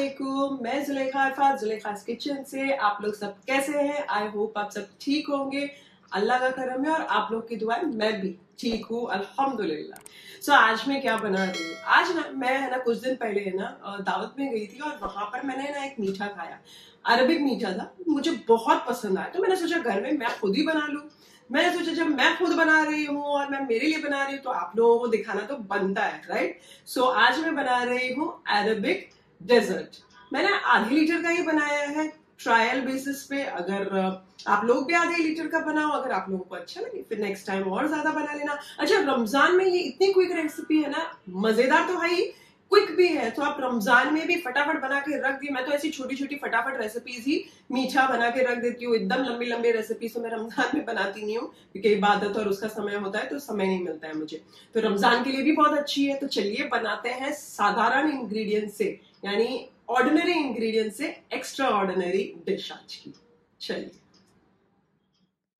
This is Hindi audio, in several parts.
असलकुम मैं जुलेखा अरफात जुलेखा किचन से। आप लोग सब कैसे हैं? आई होप आप सब ठीक होंगे। अल्लाह का करम है और आप लोग की दुआएँ मैं भी ठीक हूँ अल्हम्दुलिल्लाह। सो so, आज मैं क्या बना रही हूँ? आज ना मैं है ना कुछ दिन पहले है ना दावत में गई थी और वहाँ पर मैंने ना एक मीठा खाया। अरबिक मीठा था मुझे बहुत पसंद आया। तो मैंने सोचा घर में मैं खुद ही बना लूँ। मैंने सोचा जब मैं खुद बना रही हूँ और मैं मेरे लिए बना रही हूँ तो आप लोगों को दिखाना तो बनता है राइट सो so, आज मैं बना रही हूँ अरबिक डेजर्ट। मैंने आधे लीटर का ही बनाया है। ट्रायल बेसिस पे अगर आप लोग भी आधे लीटर का बनाओ, अगर आप लोगों को अच्छा लगे, फिर नेक्स्ट टाइम और ज़्यादा बना लेना। अच्छा रमज़ान में ये इतनी क्विक रेसिपी है ना, मज़ेदार तो है ही क्विक भी है तो आप रमज़ान में भी फटाफट बना के रख दिए। मैं तो ऐसी छोटी छोटी फटाफट रेसिपीज़ ही मीठा बना के रख देती हूँ। एकदम लंबी लंबी रेसिपीज़ तो मैं रमज़ान में बनाती नहीं हूँ, क्योंकि इबादत और उसका समय होता है तो समय नहीं मिलता है मुझे। तो रमज़ान के लिए भी बहुत अच्छी है तो चलिए बनाते हैं साधारण इंग्रेडिएंट से, यानी ऑर्डिनरी इंग्रेडिएंट से एक्स्ट्रा ऑर्डिनरी डिश आज की। चलिए।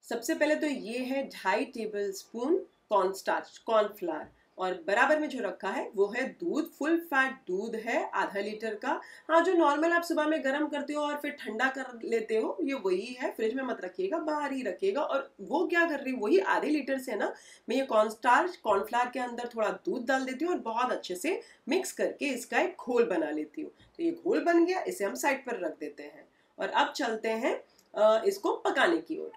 सबसे पहले तो ये है ढाई टेबल स्पून कॉर्नस्टार्च कॉर्नफ्लावर और बराबर में जो रखा है वो है दूध फुल फैट दूध है, आधा लीटर का। हाँ जो नॉर्मल आप सुबह में गर्म करते हो और फिर ठंडा कर लेते हो, ये वही है। फ्रिज में मत रखिएगा, बाहर ही रखिएगा। और वो क्या कर रही वही आधे लीटर से ना मैं ये कॉर्नस्टार्च कॉर्नफ्लावर के अंदर थोड़ा दूध डाल देती हूँ और बहुत अच्छे से मिक्स करके इसका एक घोल बना लेती हूँ। तो ये घोल बन गया, इसे हम साइड पर रख देते हैं। और अब चलते हैं इसको पकाने की ओर।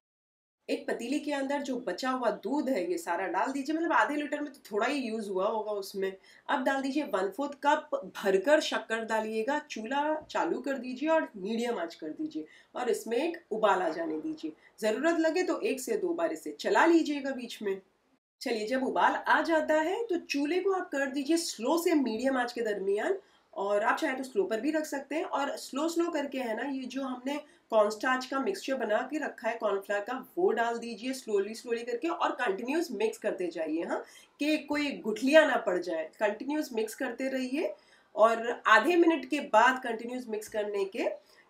एक पतीली के अंदर जो बचा हुआ दूध है, ये सारा डाल दीजिए। मतलब आधे लीटर में तो थोड़ा ही यूज़ हुआ होगा उसमें। अब डाल दीजिए वन फोर्थ कप भरकर शक्कर डालिएगा। चूल्हा चालू कर दीजिए और मीडियम आँच कर दीजिए और इसमें एक उबाल आ जाने दीजिए। ज़रूरत लगे तो एक से दो बार इसे चला लीजिएगा बीच में। चलिए, जब उबाल आ जाता है तो चूल्हे को आप कर दीजिए स्लो से मीडियम आँच के दरमियान और आप चाहे तो स्लो पर भी रख सकते हैं और स्लो स्लो करके है ना, ये जो हमने कॉर्नस्टार्च का मिक्सचर बना के रखा है कॉर्नफ्लावर का, वो डाल दीजिए स्लोली स्लोली करके और कंटिन्यूस मिक्स करते जाइए हाँ कि कोई गुठलियाँ ना पड़ जाए। कंटिन्यूस मिक्स करते रहिए और आधे मिनट के बाद कंटिन्यूस मिक्स करने के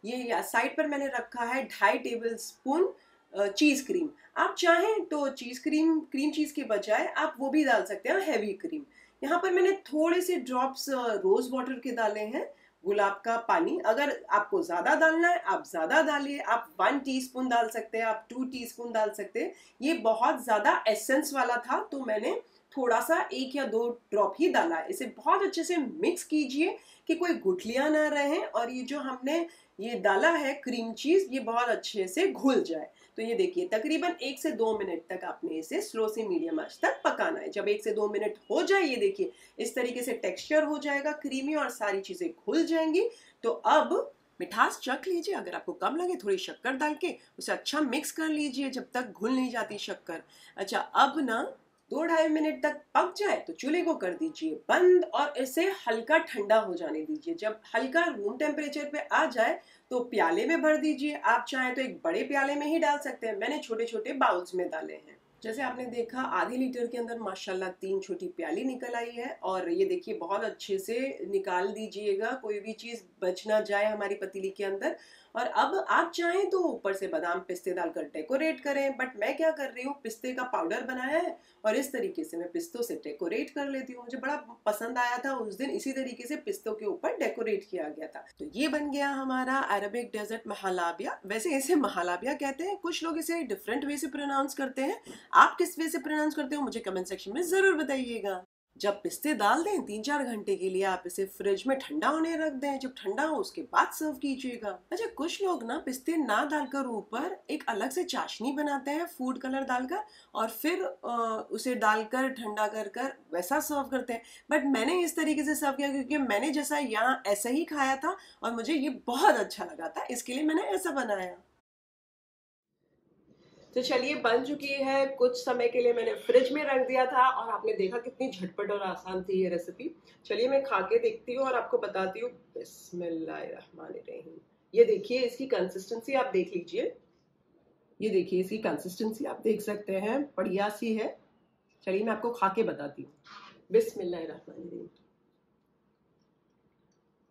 ये साइड पर मैंने रखा है ढाई टेबल स्पून चीज़ क्रीम आप चाहें तो चीज़ क्रीम क्रीम चीज़ के बजाय आप वो भी डाल सकते हैं हैवी क्रीम यहाँ पर मैंने थोड़े से ड्रॉप्स रोज वाटर के डाले हैं। गुलाब का पानी, अगर आपको ज़्यादा डालना है, आप ज़्यादा डालिए। आप वन टीस्पून डाल सकते हैं, आप टू टीस्पून डाल सकते हैं। ये बहुत ज़्यादा एसेंस वाला था तो मैंने थोड़ा सा एक या दो ड्रॉप ही डाला है। इसे बहुत अच्छे से मिक्स कीजिए कि कोई गुठलियाँ ना रहें और ये जो हमने ये डाला है क्रीम चीज़ ये बहुत अच्छे से घुल जाए। तो ये देखिए, तकरीबन एक से दो मिनट तक आपने इसे स्लो से मीडियम आँच तक पकाना है। जब एक से दो मिनट हो जाए, ये देखिए, इस तरीके से टेक्सचर हो जाएगा क्रीमी और सारी चीज़ें घुल जाएँगी। तो अब मिठास चख लीजिए, अगर आपको कम लगे थोड़ी शक्कर डाल के, उसे अच्छा मिक्स कर लीजिए जब तक घुल नहीं जाती शक्कर। अच्छा अब ना दो ढाई मिनट तक पक जाए तो चूल्हे को कर दीजिए बंद और इसे हल्का ठंडा हो जाने दीजिए। जब हल्का रूम टेम्परेचर पे आ जाए तो प्याले में भर दीजिए। आप चाहें तो एक बड़े प्याले में ही डाल सकते हैं। मैंने छोटे छोटे बाउल्स में डाले हैं। जैसे आपने देखा, आधे लीटर के अंदर माशाल्लाह तीन छोटी प्याली निकल आई है और ये देखिए बहुत अच्छे से निकाल दीजिएगा, कोई भी चीज़ बच ना जाए हमारी पतीली के अंदर। और अब आप चाहें तो ऊपर से बादाम पिस्ते डालकर डेकोरेट करें, बट मैं क्या कर रही हूँ, पिस्ते का पाउडर बनाया है और इस तरीके से मैं पिस्तों से डेकोरेट कर लेती हूँ। मुझे बड़ा पसंद आया था, उस दिन इसी तरीके से पिस्तों के ऊपर डेकोरेट किया गया था। तो ये बन गया हमारा अरबिक डेजर्ट महालाबिया। वैसे इसे महालाबिया कहते हैं, कुछ लोग इसे डिफरेंट वे से प्रोनाउंस करते हैं। आप किस वे से प्रोनाउंस करते हो मुझे कमेंट सेक्शन में ज़रूर बताइएगा। जब पिस्ते डाल दें तीन चार घंटे के लिए आप इसे फ्रिज में ठंडा होने रख दें। जब ठंडा हो उसके बाद सर्व कीजिएगा। अच्छा कुछ लोग ना पिस्ते ना डालकर ऊपर एक अलग से चाशनी बनाते हैं फ़ूड कलर डालकर और फिर आ, उसे डालकर ठंडा कर कर वैसा सर्व करते हैं। बट मैंने इस तरीके से सर्व किया क्योंकि मैंने जैसा यहाँ ऐसा ही खाया था और मुझे ये बहुत अच्छा लगा था इसके लिए मैंने ऐसा बनाया। तो चलिए, बन चुकी है। कुछ समय के लिए मैंने फ्रिज में रख दिया था और आपने देखा कितनी झटपट और आसान थी ये रेसिपी चलिए, मैं खा के देखती हूँ और आपको बताती हूँ। बिस्मिल्लाहिर्रहमानिर्रहीम। ये देखिए, इसकी कंसिस्टेंसी आप देख लीजिए। ये देखिए, इसकी कंसिस्टेंसी आप देख सकते हैं। बढ़िया सी है। चलिए, मैं आपको खा के बताती हूँ। बिस्मिल्लाहिर्रहमानिर्रहीम।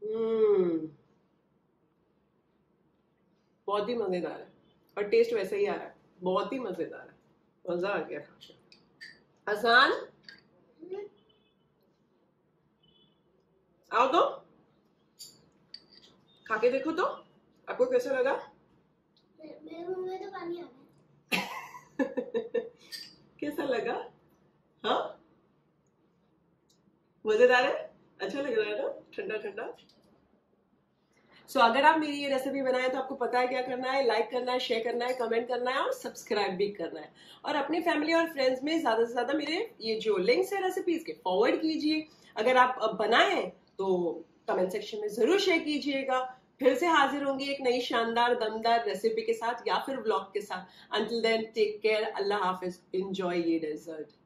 हम्म। बहुत ही मज़ेदार है। और टेस्ट वैसे ही आ रहा है। बहुत ही मज़ेदार है। मज़ा आ गया आसान आओ तो। खा के देखो तो। आपको कैसा लगा? मेरे मुँह में तो पानी आ है कैसा लगा? हाँ? मज़ेदार है? अच्छा लग रहा है ना? ठंडा ठंडा? सो so, अगर आप मेरी ये रेसिपी बनाए तो आपको पता है क्या करना है? लाइक करना है शेयर करना है कमेंट करना है और सब्सक्राइब भी करना है। और अपनी फैमिली और फ्रेंड्स में ज़्यादा से ज़्यादा मेरे ये जो लिंक्स है रेसिपीज़ के फॉरवर्ड कीजिए। अगर आप बनाए तो कमेंट सेक्शन में ज़रूर शेयर कीजिएगा। फिर से हाजिर होंगी एक नई शानदार दमदार रेसिपी के साथ या फिर ब्लॉग के साथ। अंटिल देन टेक केयर अल्लाह हाफिज। एंजॉय ये डेजर्ट